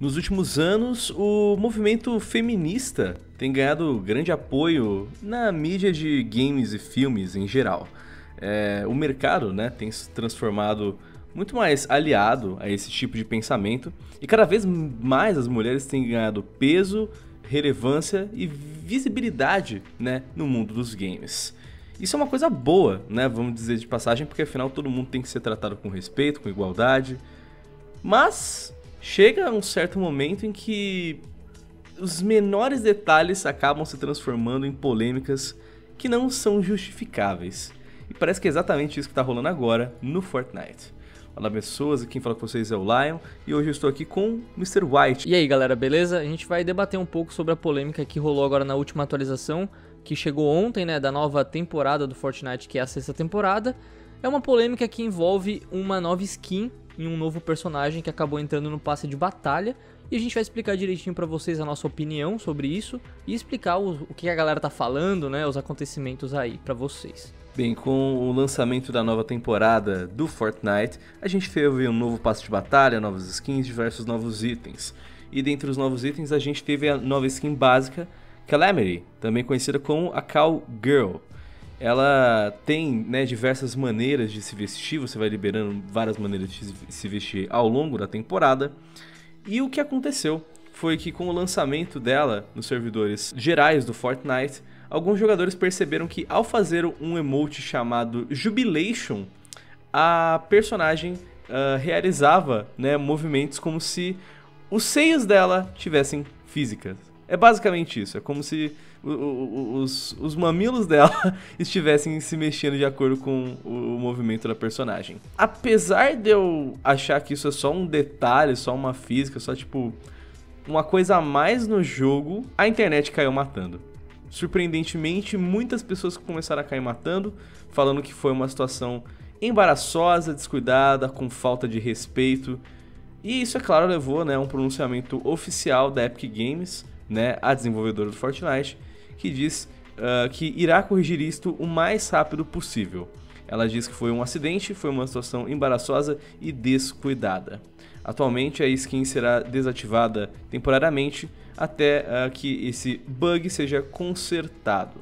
Nos últimos anos, o movimento feminista tem ganhado grande apoio na mídia de games e filmes em geral. É, o mercado né, tem se transformado muito mais aliado a esse tipo de pensamento e cada vez mais as mulheres têm ganhado peso, relevância e visibilidade né, no mundo dos games. Isso é uma coisa boa, né? Vamos dizer de passagem, porque afinal todo mundo tem que ser tratado com respeito, com igualdade. Mas chega um certo momento em que os menores detalhes acabam se transformando em polêmicas que não são justificáveis. E parece que é exatamente isso que está rolando agora no Fortnite. Olá pessoas, quem fala com vocês é o Lion e hoje eu estou aqui com o Mr. White. E aí galera, beleza? A gente vai debater um pouco sobre a polêmica que rolou agora na última atualização, que chegou ontem, né, da nova temporada do Fortnite, que é a sexta temporada. É uma polêmica que envolve uma nova skin em um novo personagem que acabou entrando no passe de batalha. E a gente vai explicar direitinho para vocês a nossa opinião sobre isso e explicar o, o que a galera tá falando, né, os acontecimentos aí para vocês. Bem, com o lançamento da nova temporada do Fortnite, a gente teve um novo passe de batalha, novas skins, diversos novos itens. E dentre os novos itens, a gente teve a nova skin básica, Calamity, também conhecida como a Cowgirl. Ela tem né, diversas maneiras de se vestir, você vai liberando várias maneiras de se vestir ao longo da temporada. E o que aconteceu foi que com o lançamento dela nos servidores gerais do Fortnite, alguns jogadores perceberam que ao fazer um emote chamado Jubilation, a personagem uh, realizava né, movimentos como se os seios dela tivessem físicas. É basicamente isso, é como se os, os mamilos dela estivessem se mexendo de acordo com o movimento da personagem. Apesar de eu achar que isso é só um detalhe, só uma física, só tipo uma coisa a mais no jogo, a internet caiu matando. Surpreendentemente, muitas pessoas começaram a cair matando, falando que foi uma situação embaraçosa, descuidada, com falta de respeito. E isso, é claro, levou né, a um pronunciamento oficial da Epic Games, né, a desenvolvedora do Fortnite, que diz uh, que irá corrigir isto o mais rápido possível. Ela diz que foi um acidente, foi uma situação embaraçosa e descuidada. Atualmente a skin será desativada temporariamente até uh, que esse bug seja consertado.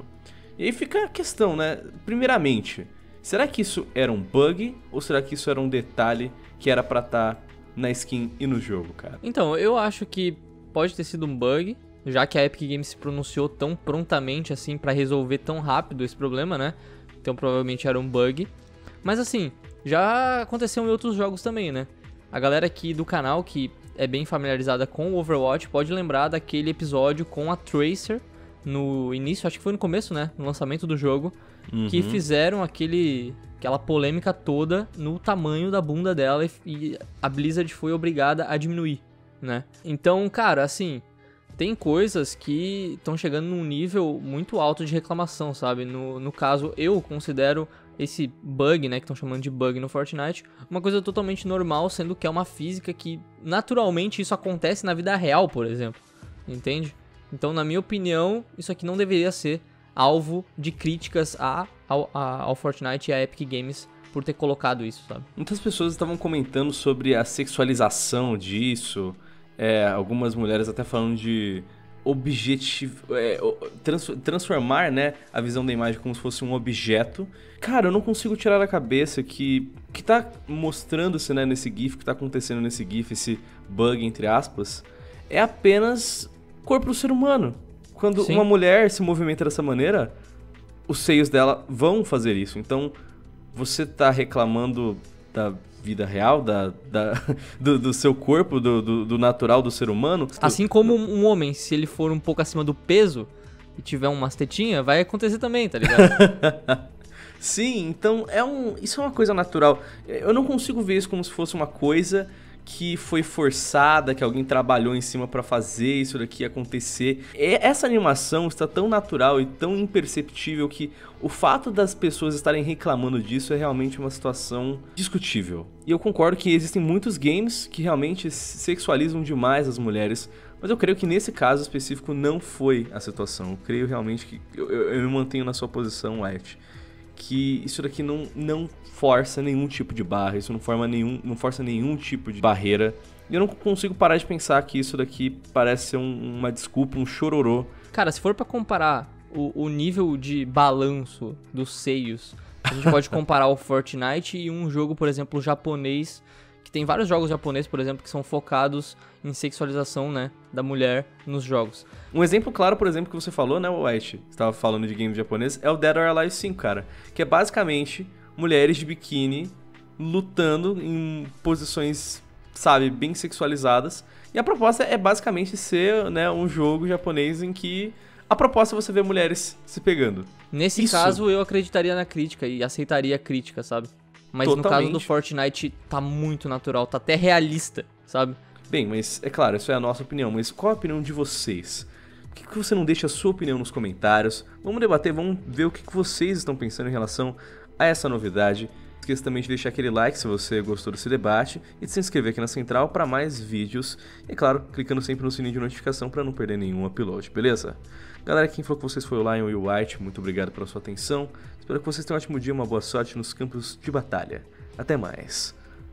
E aí fica a questão, né? Primeiramente, será que isso era um bug ou será que isso era um detalhe que era para estar tá na skin e no jogo, cara? Então, eu acho que pode ter sido um bug, já que a Epic Games se pronunciou tão prontamente assim para resolver tão rápido esse problema, né? Então provavelmente era um bug. Mas assim, já aconteceu em outros jogos também, né? A galera aqui do canal que é bem familiarizada com o Overwatch pode lembrar daquele episódio com a Tracer no início, acho que foi no começo, né? No lançamento do jogo, uhum. que fizeram aquele aquela polêmica toda no tamanho da bunda dela e, e a Blizzard foi obrigada a diminuir, né? Então, cara, assim, tem coisas que estão chegando num nível muito alto de reclamação, sabe? No, no caso, eu considero esse bug, né, que estão chamando de bug no Fortnite, uma coisa totalmente normal, sendo que é uma física que naturalmente isso acontece na vida real, por exemplo. Entende? Então, na minha opinião, isso aqui não deveria ser alvo de críticas a, ao, a, ao Fortnite e à Epic Games por ter colocado isso, sabe? Muitas pessoas estavam comentando sobre a sexualização disso, é, algumas mulheres até falando de objetivo é, trans, transformar né a visão da imagem como se fosse um objeto. Cara eu não consigo tirar da cabeça que que tá mostrando-se né nesse gif que tá acontecendo nesse gif esse bug entre aspas é apenas corpo do ser humano. Quando Sim. uma mulher se movimenta dessa maneira os seios dela vão fazer isso. Então você tá reclamando da vida real, da, da do, do, seu corpo, do, do, do, natural do ser humano. Assim como um homem, se ele for um pouco acima do peso e tiver umas tetinhas, vai acontecer também, tá ligado? Sim, então é um, isso é uma coisa natural. Eu não consigo ver isso como se fosse uma coisa que foi forçada, que alguém trabalhou em cima para fazer isso daqui acontecer. Essa animação está tão natural e tão imperceptível que o fato das pessoas estarem reclamando disso é realmente uma situação discutível. E eu concordo que existem muitos games que realmente sexualizam demais as mulheres, mas eu creio que nesse caso específico não foi a situação. Eu creio realmente que eu, eu, eu me mantenho na sua posição, White que isso daqui não, não força nenhum tipo de barra, isso não, forma nenhum, não força nenhum tipo de barreira E eu não consigo parar de pensar que isso daqui parece ser um, uma desculpa, um chororô. Cara, se for para comparar o, o nível de balanço dos seios, a gente pode comparar o Fortnite e um jogo, por exemplo, japonês, que tem vários jogos japoneses, por exemplo, que são focados em sexualização, né, da mulher nos jogos. Um exemplo claro, por exemplo, que você falou, né, White, estava falando de game japonês, é o Dead or Alive 5, cara, que é basicamente mulheres de biquíni lutando em posições, sabe, bem sexualizadas. E a proposta é basicamente ser, né, um jogo japonês em que a proposta é você ver mulheres se pegando. Nesse Isso. caso, eu acreditaria na crítica e aceitaria a crítica, sabe? Mas Totalmente. no caso do Fortnite, tá muito natural, tá até realista, sabe? Bem, mas é claro, isso é a nossa opinião, mas qual a opinião de vocês? Por que, que você não deixa a sua opinião nos comentários? Vamos debater, vamos ver o que, que vocês estão pensando em relação a essa novidade. Esqueça também de deixar aquele like se você gostou desse debate e de se inscrever aqui na Central para mais vídeos. E claro, clicando sempre no sininho de notificação para não perder nenhum upload, beleza? Galera, quem falou com vocês foi o Lion e o White, muito obrigado pela sua atenção. Espero que vocês tenham um ótimo dia, uma boa sorte nos campos de batalha. Até mais.